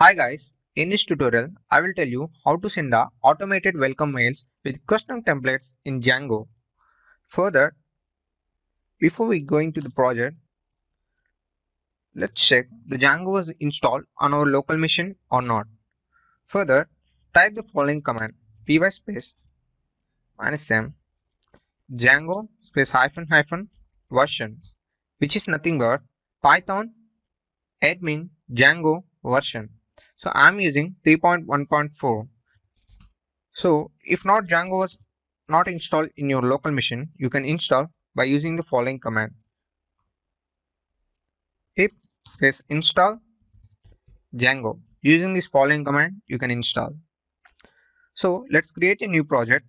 Hi guys, in this tutorial I will tell you how to send the automated welcome mails with custom templates in Django. Further, before we go into the project, let's check the Django was installed on our local machine or not. Further, type the following command py space minus m django space hyphen hyphen version which is nothing but python admin django version so I'm using 3.1.4. So if not Django was not installed in your local machine, you can install by using the following command. pip space install Django. Using this following command, you can install. So let's create a new project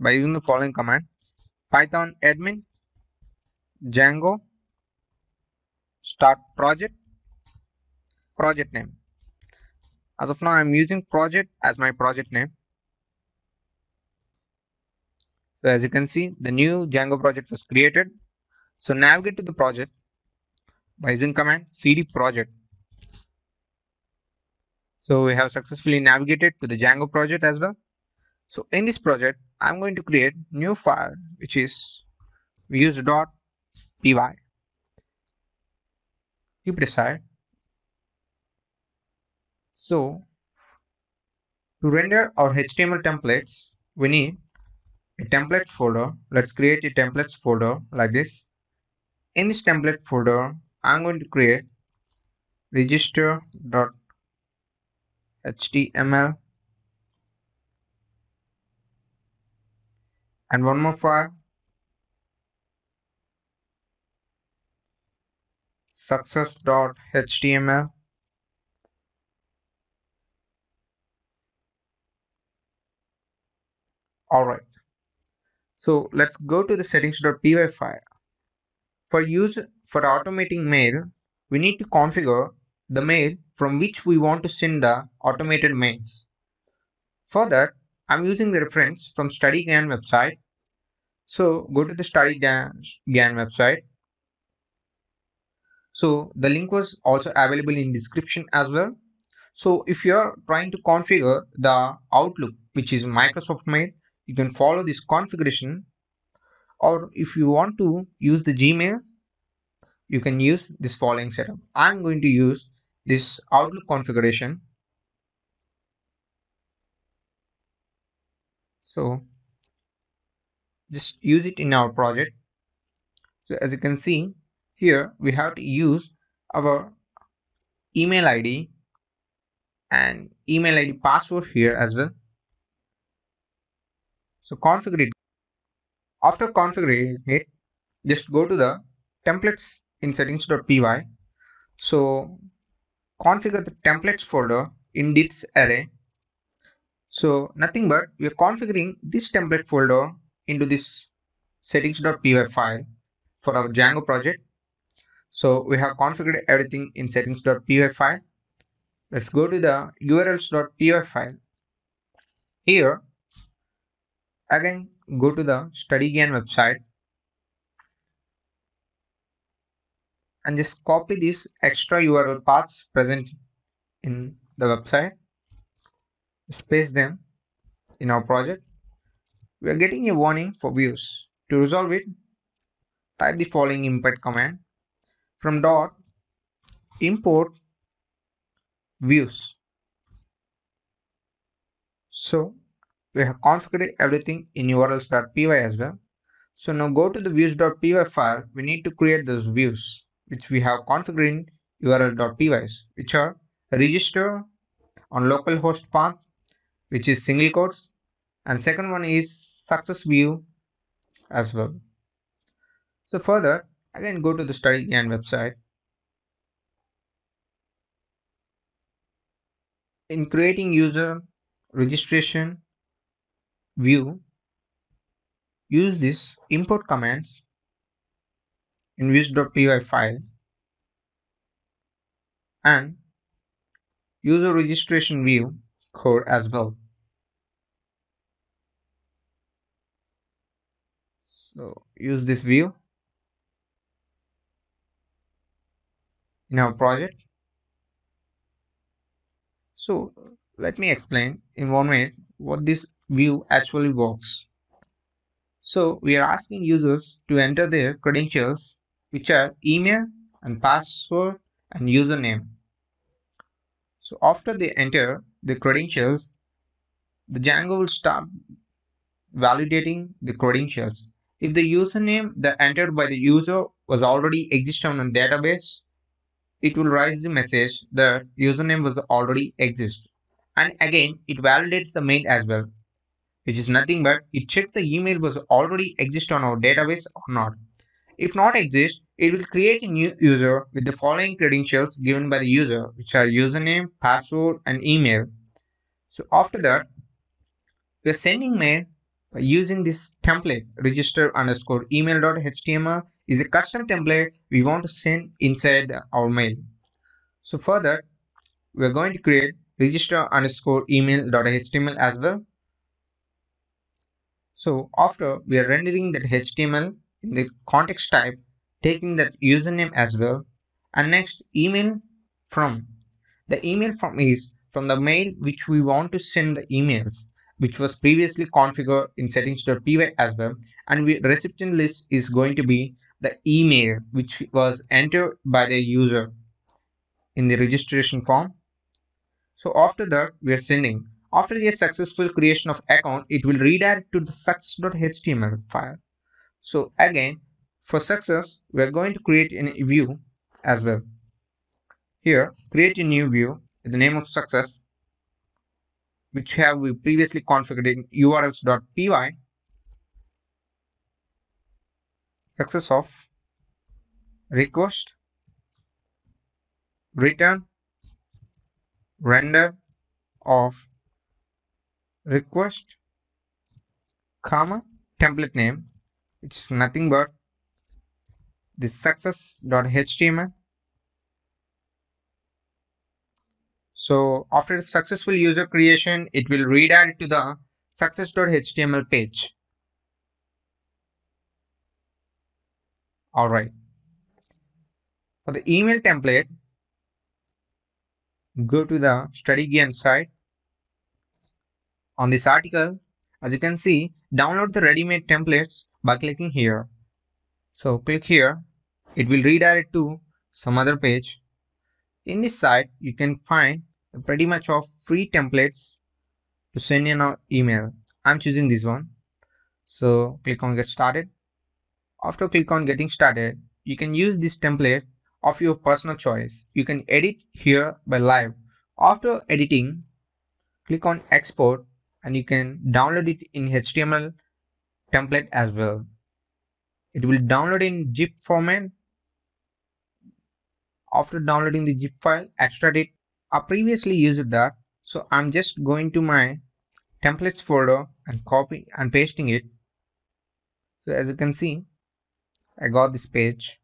by using the following command. Python admin Django start project project name as of now, I'm using project as my project name. So as you can see, the new Django project was created. So navigate to the project by using command cd project. So we have successfully navigated to the Django project as well. So in this project, I'm going to create new file which is views.py. Keep it aside so to render our HTML templates, we need a templates folder. Let's create a templates folder like this. In this template folder, I'm going to create register.html and one more file success.html Alright. So let's go to the settings.py file. For use for automating mail, we need to configure the mail from which we want to send the automated mails. For that, I'm using the reference from StudyGyaan website. So go to the StudyGyaan website. So the link was also available in description as well. So if you're trying to configure the Outlook, which is Microsoft Mail, you can follow this configuration. Or if you want to use the Gmail you can use this following setup. I'm going to use this Outlook configuration. So just use it in our project. So as you can see here we have to use our email ID and email ID password here as well so configure it. After configuring it, just go to the templates in settings.py. So configure the templates folder in this array. So nothing but we are configuring this template folder into this settings.py file for our Django project. So we have configured everything in settings.py file. Let's go to the urls.py file. Here Again, go to the StudyGyaan website and just copy these extra URL paths present in the website, space them in our project. We are getting a warning for views. To resolve it, type the following import command from dot import views. So we have configured everything in urls.py as well. So now go to the views.py file. We need to create those views which we have configured in url.py which are register on localhost path which is single quotes and second one is success view as well. So further again go to the StudyGyaan website. In creating user registration view use this import commands in views.py file and user registration view code as well. So use this view in our project. So let me explain in one minute what this view actually works. So we are asking users to enter their credentials which are email and password and username. So after they enter the credentials, the Django will start validating the credentials. If the username that entered by the user was already exist on the database, it will raise the message that username was already exist. And again, it validates the mail as well, which is nothing but it checks the email was already exist on our database or not. If not exist, it will create a new user with the following credentials given by the user, which are username, password, and email. So after that, we are sending mail by using this template register underscore email.html is a custom template we want to send inside our mail. So further, we are going to create register underscore email.html as well. So after we are rendering that HTML in the context type, taking that username as well, and next email from. The email from is from the mail which we want to send the emails which was previously configured in settings.py as well. And we, recipient list is going to be the email which was entered by the user in the registration form. So after that we are sending after a successful creation of account it will redirect to the success.html file. So again for success we are going to create a view as well. Here create a new view with the name of success which have we previously configured in urls.py success of request return render of request comma template name which is nothing but the success.html So after successful user creation, it will redirect to the success.html page. Alright. For the email template, go to the StudyGyaan site. On this article, as you can see, download the ready-made templates by clicking here. So click here, it will redirect to some other page. In this site, you can find pretty much of free templates to send in an email. I'm choosing this one. So click on get started. After click on getting started, you can use this template of your personal choice. You can edit here by live. After editing, click on export and you can download it in HTML template as well. It will download in zip format. After downloading the zip file, extract it I previously used that so I'm just going to my templates folder and copy and pasting it so as you can see I got this page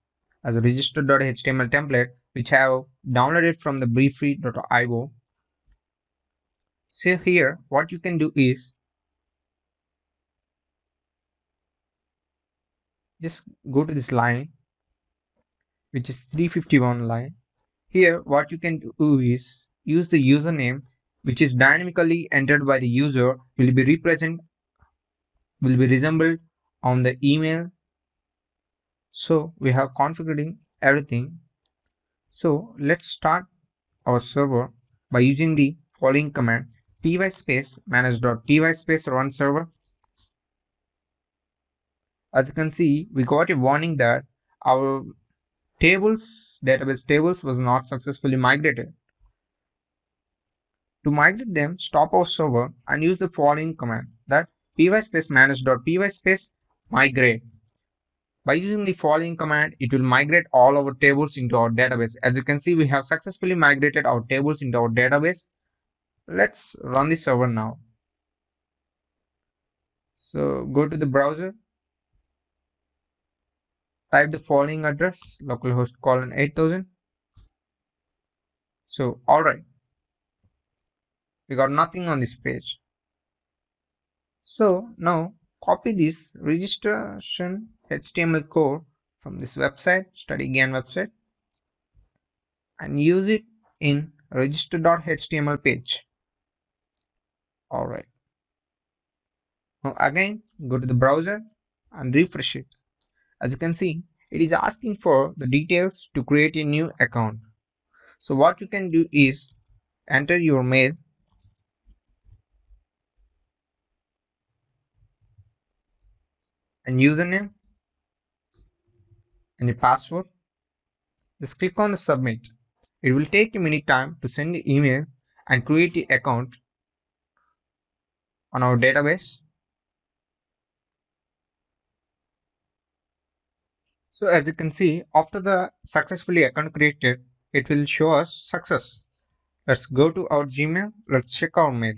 as a register.html template which I have downloaded from the briefly.io so here what you can do is just go to this line which is 351 line here, what you can do is use the username which is dynamically entered by the user will be represent will be resembled on the email. So we have configuring everything. So let's start our server by using the following command py space manage.py space run server. As you can see, we got a warning that our tables database tables was not successfully migrated. To migrate them, stop our server and use the following command that py space manage.py space migrate. By using the following command, it will migrate all our tables into our database. As you can see, we have successfully migrated our tables into our database. Let's run the server now. So go to the browser type the following address localhost colon 8000 so all right we got nothing on this page so now copy this registration html code from this website StudyGyaan website and use it in register.html page. Alright. Now again go to the browser and refresh it. As you can see, it is asking for the details to create a new account. So what you can do is enter your mail and username and your password. Just click on the submit. It will take a minute time to send the email and create the account on our database. So as you can see, after the successfully account created, it will show us success. Let's go to our Gmail. Let's check our mail.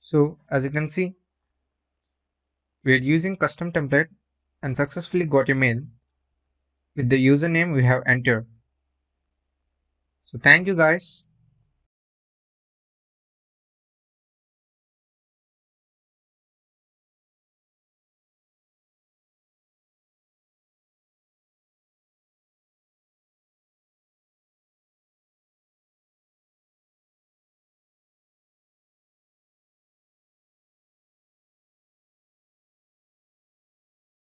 So as you can see, we are using custom template and successfully got a mail with the username we have entered. So thank you guys.